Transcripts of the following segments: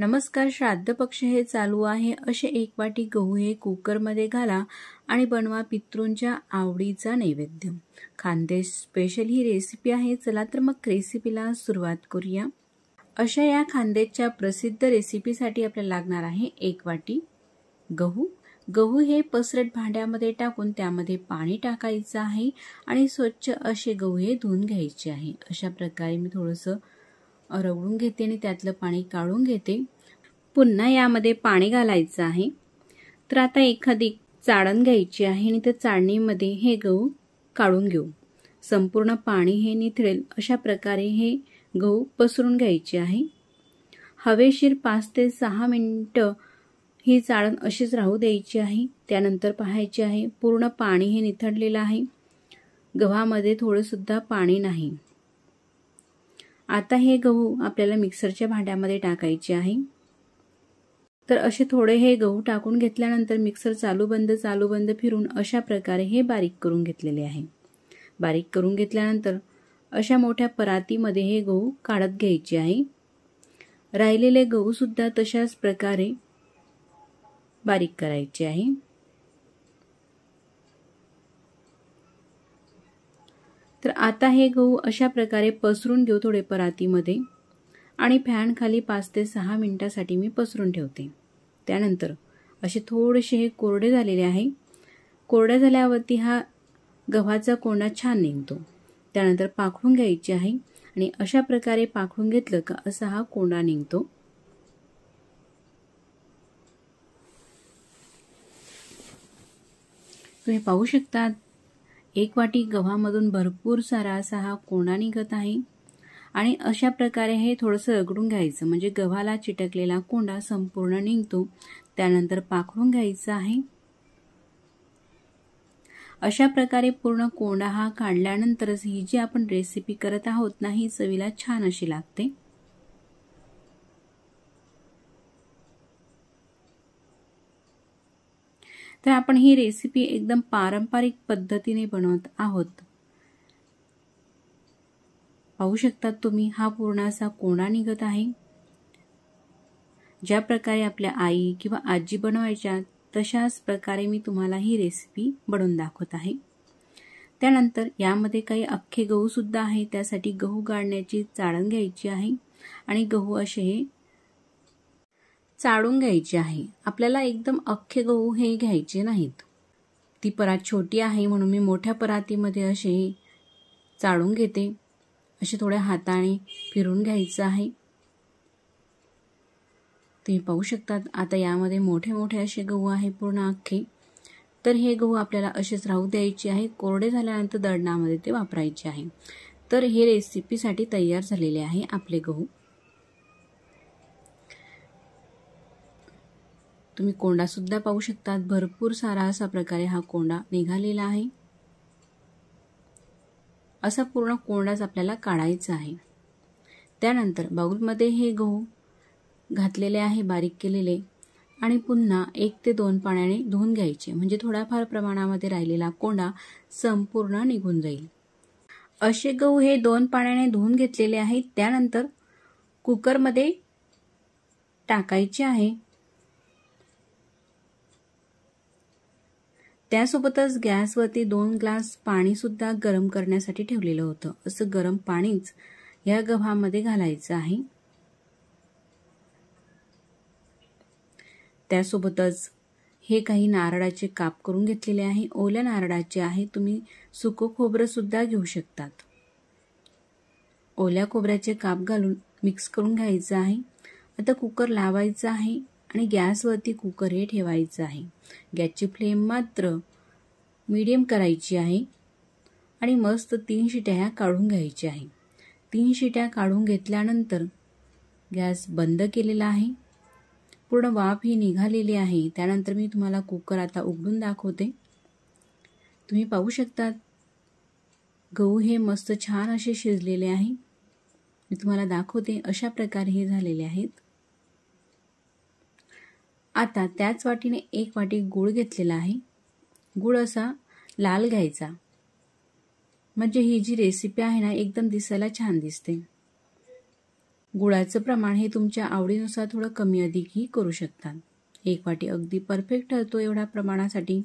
नमस्कार श्राद्ध पक्ष हे चालू आहे. असे एक वाटी गहू हे कुकरमध्ये घाला आणि बनवा पितृंच्या आवडीचा नैवेद्य. खानदेश स्पेशल ही रेसिपी आहे. चला तर मग रेसिपीला सुरुवात करूया. अशा या खानदेशच्या प्रसिद्ध रेसिपीसाठी आपल्याला लागणार आहे एक वाटी गहू. गहू हे पसरट भांड्यामध्ये टाकून त्यामध्ये पाणी टाकायचं आहे आणि स्वच्छ असे गहू हे धुवून घ्यायचे आहे. अशा प्रकारे मी थोडंसं रवळून घेते आणि त्यातलं पाणी काढून घेते. पुन्हा यामध्ये पाणी घालायचं आहे. तर आता एखादी चाळण घ्यायची आहे आणि त्या चाळणीमध्ये हे गहू काढून घेऊ. संपूर्ण पाणी हे निथळेल. अशा प्रकारे हे गहू पसरून घ्यायचे आहे. हवेशीर पाच ते सहा मिनटं ही चाळण अशीच राहू द्यायची आहे. त्यानंतर पाहायची आहे पूर्ण पाणी हे निथळलेलं आहे. गव्हामध्ये थोडंसुद्धा पाणी नाही. आता हे गहू आपल्याला मिक्सरच्या भांड्यामध्ये टाकायचे आहे. तर असे थोडे हे गहू टाकून घेतल्यानंतर मिक्सर चालू बंद चालू बंद फिरून अशा प्रकारे हे बारीक करून घेतलेले आहे. बारीक करून घेतल्यानंतर अशा मोठ्या परातीमध्ये हे गहू काढत घ्यायचे आहे. राहिलेले गहूसुद्धा तशाच प्रकारे बारीक करायचे आहे. तर आता हे गहू अशा प्रकारे पसरून घेऊ थोडे परातीमध्ये आणि फॅन खाली पाच ते सहा मिनटासाठी मी पसरून ठेवते. त्यानंतर असे थोडेसे हे कोरडे झालेले आहे. कोरड्या झाल्यावरती हा गव्हाचा कोंडा छान निघतो. त्यानंतर पाखळून घ्यायची आहे आणि अशा प्रकारे पाखळून घेतलं का असा हा कोंडा निघतो. तुम्ही पाहू शकता एक वाटी गव्हामधून भरपूर सारा असा हा कोंडा निघत आहे. आणि अशा प्रकारे हे थोडंसं रगडून घ्यायचं. म्हणजे गव्हाला चिटकलेला कोंडा संपूर्ण निघतो. त्यानंतर पाखडून घ्यायचा आहे. अशा प्रकारे पूर्ण कोंडा हा काढल्यानंतरच ही जी आपण रेसिपी करत आहोत ना ही चवीला छान अशी लागते. तर आपण ही रेसिपी एकदम पारंपरिक पद्धतीने बनवत आहोत. पाहू शकतात तुम्ही हा पूर्ण असा कोणा निघत आहे. ज्या प्रकारे आपल्या आई किंवा आजी बनवायच्या तशाच प्रकारे मी तुम्हाला ही रेसिपी बनवून दाखवत आहे. त्यानंतर यामध्ये काही अख्खे गहूसुद्धा आहे त्यासाठी गहू गाळण्याची चाळण घ्यायची आहे आणि गहू असे हे चाळून घ्यायची आहे. आपल्याला एकदम अख्खे गहू हे घ्यायचे नाहीत. ती परात छोटी आहे म्हणून मी मोठ्या परातीमध्ये असे चाळून घेते. असे थोड्या हाताने फिरून घ्यायचं आहे. तुम्ही पाहू शकतात आता यामध्ये मोठे मोठे असे गहू आहे पूर्ण अख्खे. तर हे गहू आपल्याला असेच राहू द्यायचे आहे. कोरडे झाल्यानंतर दळणामध्ये ते वापरायचे आहे. तर हे रेसिपीसाठी तयार झालेले आहे आपले गहू. तुम्ही कोंडा सुद्धा पाहू शकतात. भरपूर सारा असा प्रकारे हा कोंडा निघालेला आहे. असा पूर्ण कोंडाच आपल्याला काढायचा आहे. त्यानंतर बाऊलमध्ये हे गहू घातलेले आहे बारीक केलेले. आणि पुन्हा एक ते दोन पाण्याने धुवून घ्यायचे. म्हणजे थोड्याफार प्रमाणामध्ये राहिलेला कोंडा संपूर्ण निघून जाईल. असे गहू हे दोन पाण्याने धुवून घेतलेले आहेत. त्यानंतर कुकरमध्ये टाकायचे आहे. त्यासोबतच गॅसवरती दोन ग्लास पाणीसुद्धा गरम करण्यासाठी ठेवलेलं होतं. असं गरम पाणीच या गव्हामध्ये घालायचं आहे. त्यासोबतच हे काही नारळाचे काप करून घेतलेले आहे. ओल्या नारळाचे आहे. तुम्ही सुकं खोबरं सुद्धा घेऊ शकतात. ओल्या खोबऱ्याचे काप घालून मिक्स करून घ्यायचं आहे. आता कुकर लावायचं आहे. आणि गॅसवरती कुकर हे ठेवायचं आहे. गॅसची फ्लेम मात्र मीडियम करायची आहे आणि मस्त तीन शिट्या ह्या काढून घ्यायच्या आहे. तीन शिट्या काढून घेतल्यानंतर गॅस बंद केलेला आहे. पूर्ण वाफ ही निघालेली आहे. त्यानंतर मी तुम्हाला कुकर आता उघडून दाखवते. तुम्ही पाहू शकता गहू हे मस्त छान असे शिजलेले आहे. मी तुम्हाला दाखवते अशा प्रकारे हे झालेले आहेत. आता त्याच वाटीने एक वाटी गूळ घेतलेला आहे. गूळ असा लाल घ्यायचा. म्हणजे ही जी रेसिपी आहे ना एकदम दिसायला छान दिसते. गुळाचं प्रमाण हे तुमच्या आवडीनुसार थोडं कमी अधिकही करू शकतात एक वाटी अगदी परफेक्ट ठरतो एवढ्या प्रमाणासाठी.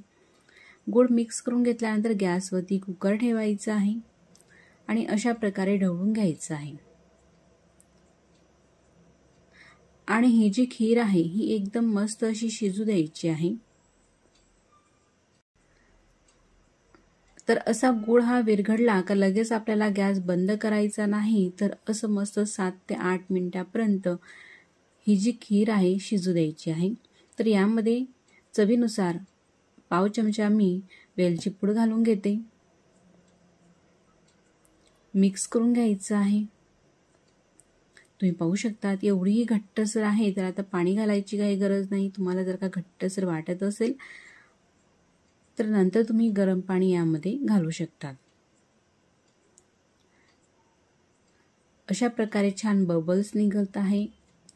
गुळ मिक्स करून घेतल्यानंतर गॅसवरती कुकर ठेवायचं आहे. आणि अशा प्रकारे ढवळून घ्यायचं आहे. आणि ही जी खीर आहे ही एकदम मस्त अशी शिजू द्यायची आहे. तर असा गुळ हा विरघडला का लगेच आपल्याला गॅस बंद करायचा नाही तर असं मस्त सात ते आठ मिनिटापर्यंत ही जी खीर आहे शिजू द्यायची आहे. तर यामध्ये चवीनुसार पाव चमचा मी वेलची पूड घालून घेते. मिक्स करून घ्यायचं आहे. तुम्ही पाहू शकतात. एवढीही घट्टसर आहे तर आता पाणी घालायची काही गरज नाही. तुम्हाला जर का घट्टसर वाटत असेल तर नंतर तुम्ही गरम पाणी यामध्ये घालू शकतात. अशा प्रकारे छान बबल्स निघत आहे.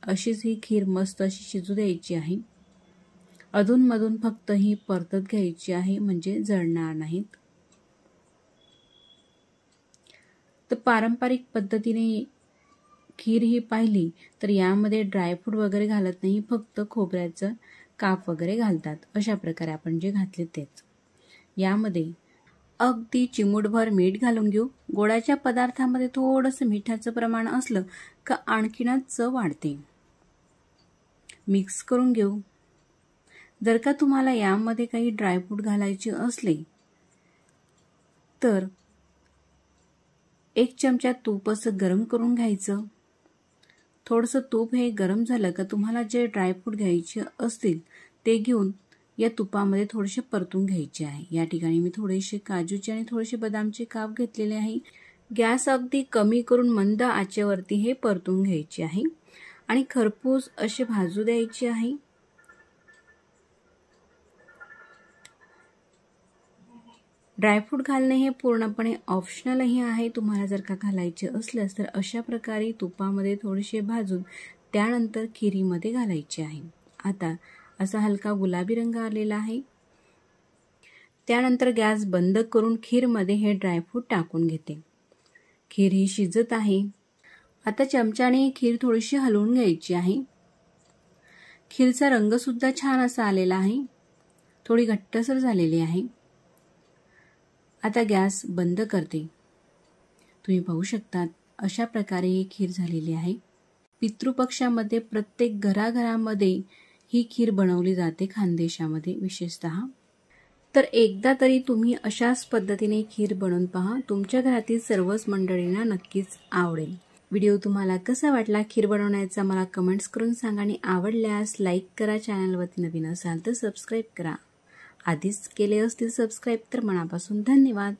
अशीच ही खीर मस्त अशी शिजू द्यायची आहे. अधूनमधून फक्त ही परतत घ्यायची आहे म्हणजे जळणार नाहीत. तर पारंपरिक पद्धतीने खीर ही पाहिली तर यामध्ये ड्रायफ्रूट वगैरे घालत नाही फक्त खोबऱ्याचं काप वगैरे घालतात. अशा प्रकारे आपण जे घातले तेच. यामध्ये अगदी चिमूटभर मीठ घालून घेऊ. गोडाच्या पदार्थामध्ये थोडंसं मिठाचं प्रमाण असलं का आणखीनच चव वाढते. मिक्स करून घेऊ. जर का तुम्हाला यामध्ये काही ड्रायफ्रूट घालायचे असले तर एक चमचा तूप असं गरम करून घ्यायचं. थोडंसं तूप हे गरम झालं का तुम्हाला जे ड्रायफ्रूट घ्यायचे असतील ते घेऊन या तुपामध्ये थोडेसे परतून घ्यायचे आहे. या ठिकाणी मी थोडेसे काजूचे आणि थोडेसे बदामचे काप घेतलेले आहे. गॅस अगदी कमी करून मंद आचेवरती हे परतून घ्यायचे आहे. आणि खरपूस असे भाजू द्यायचे आहे. ड्रायफ्रूट घालणे हे पूर्णपणे ऑप्शनलही आहे. तुम्हाला जर का घालायचे असल्यास तर अशा प्रकारे तुपामध्ये थोडेसे भाजून त्यानंतर खिरीमध्ये घालायचे आहे. आता असा हलका गुलाबी रंग आलेला आहे. त्यानंतर गॅस बंद करून खीरमध्ये हे ड्रायफ्रूट टाकून घेते. खीर ही शिजत आहे. आता चमच्याने खीर थोडीशी हलवून घ्यायची आहे. खीरचा रंगसुद्धा छान असा आलेला आहे. थोडी घट्टसर झालेली आहे. आता गॅस बंद करते. तुम्ही पाहू शकतात अशा प्रकारे ही खीर झालेली आहे. पितृपक्षामध्ये प्रत्येक घराघरामध्ये ही खीर बनवली जाते खानदेशामध्ये विशेषत. तर एकदा तरी तुम्ही अशाच पद्धतीने खीर बनवून पहा. तुमच्या घरातील सर्वच मंडळींना नक्कीच आवडेल. व्हिडिओ तुम्हाला कसा वाटला खीर बनवण्याचा मला कमेंट्स करून सांगा आणि आवडल्यास लाईक करा चॅनलवरती नवीन असाल तर सबस्क्राईब करा. आधीच केले असतील सबस्क्राईब तर मनापासून धन्यवाद.